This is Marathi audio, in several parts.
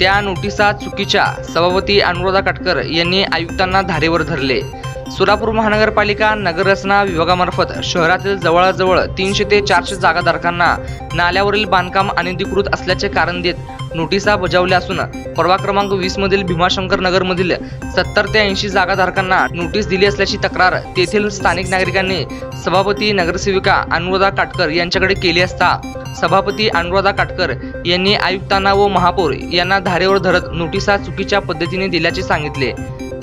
त्या नोटिसा चुकीच्या सभापती अनुराधा काटकर यांनी आयुक्तांना धारेवर धरले. सोलापूर महानगरपालिका नगररचना विभागामार्फत शहरातील जवळजवळ तीनशे ते चारशे जागाधारकांना नाल्यावरील बांधकाम अनधिकृत असल्याचे कारण देत नोटिसा बजावल्या असून परवा क्रमांक वीस मधील भीमाशंकर नगरमधील सत्तर ते ऐंशी जागाधारकांना नोटीस दिली असल्याची तक्रार तेथील स्थानिक नागरिकांनी सभापती नगरसेविका अनुराधा काटकर यांच्याकडे केली असता सभापती अनुराधा काटकर यांनी आयुक्तांना व महापौर यांना धारेवर धरत नोटिसा चुकीच्या पद्धतीने दिल्याचे सांगितले.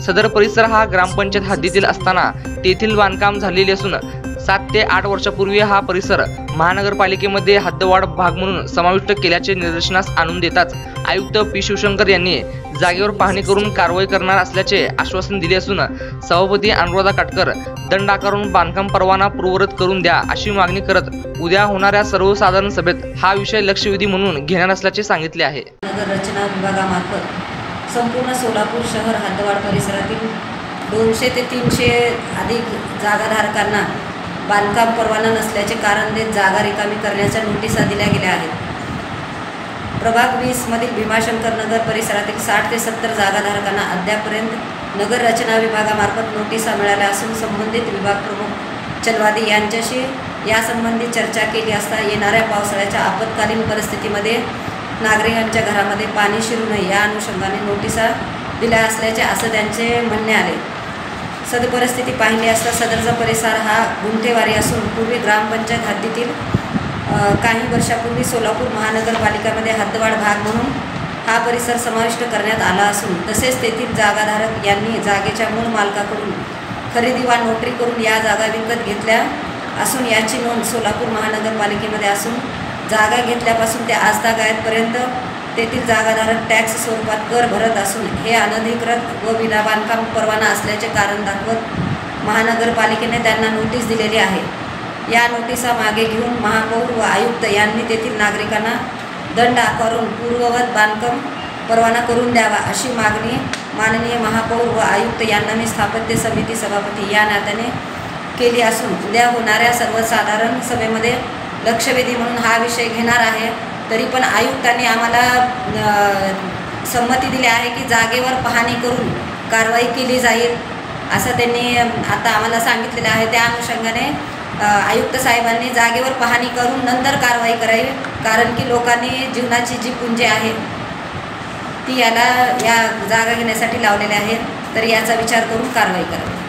सदर परिसर हा ग्रामपंचायत हद्दीतील असताना तेथील बांधकाम झालेले असून सात ते आठ वर्षापूर्वी हा परिसर महानगरपालिकेमध्ये हद्दवाढ भाग म्हणून समाविष्ट केल्याचे निदर्शनास आणून देताच आयुक्त पी शिवशंकर यांनी जागेवर पाहणी करून कारवाई करणार असल्याचे आश्वासन दिले असून सभापती अनुराधा काटकर दंड आकारून बांधकाम परवाना पूर्ववत करून द्या अशी मागणी करत उद्या होणाऱ्या सर्वसाधारण सभेत हा विषय लक्षवेधी म्हणून घेणार असल्याचे सांगितले आहे. नगररचना विभागामार्फत संपूर्ण सोलापूर शहर हातवाड परिसरातील दोनशे ते तीनशे अधिक जागाधारकांना बांधकाम परवाना नसल्याचे कारण देत जागा रिकामी करण्याच्या नोटिसा दिल्या गेल्या आहेत. प्रभाग वीसमधील भीमाशंकर नगर परिसरातील साठ ते सत्तर जागाधारकांना अद्यापर्यंत नगर रचना विभागामार्फत नोटिसा मिळाल्या असून संबंधित विभाग प्रमुख चलवादी यांच्याशी यासंबंधी चर्चा केली असता येणाऱ्या पावसाळ्याच्या आपत्कालीन परिस्थितीमध्ये नागरिकांच्या घरामध्ये पाणी शिरू नये. या अनुषंगाने नोटिसा दिल्या असल्याचे असं त्यांचे म्हणणे आले. सदपरिस्थिती पाहिली असता सदरचा परिसर हा गुंठेवारी असून पूर्वी ग्रामपंचायत हद्दीतील काही वर्षापूर्वी सोलापूर महानगरपालिकामध्ये हद्दवाढ भाग म्हणून हा परिसर समाविष्ट करण्यात आला असून तसेच तेथील जागाधारक यांनी जागेच्या मूळ मालकाकडून खरेदी वा नोटरी करून या जागा विकत घेतल्या असून याची नोंद सोलापूर महानगरपालिकेमध्ये असून जागा घेतल्यापासून ते आजतागायतपर्यंत तेथील जागाधारक टॅक्स स्वरूपात कर भरत असून हे अनधिकृत व विना बांधकाम परवाना असल्याचे कारण दाखवत महानगरपालिकेने त्यांना नोटीस दिलेली आहे. या नोटिसा मागे घेऊन महापौर व आयुक्त यांनी तेथील नागरिकांना दंड आकारून पूर्ववत बांधकाम परवाना करून द्यावा अशी मागणी माननीय महापौर व आयुक्त यांना मी स्थापत्य समिती सभापती या नात्याने केली असून उद्या होणाऱ्या सर्वसाधारण सभेमध्ये लक्षवेधी म्हणून हा विषय घेणार आहे. तरी पण आयुक्तांनी आम्हाला संमती दिली आहे की जागेवर पाहणी करून कारवाई केली जाईल असं त्यांनी आता आम्हाला सांगितलेलं आहे. त्या अनुषंगाने आयुक्त साहेबांनी जागेवर पाहणी करून नंतर कारवाई करावी कारण की लोकांनी जीवनाची जी पुंजी आहे ती याला या जागा घेण्यासाठी लावलेल्या आहेत तर याचा विचार करून कारवाई करावी.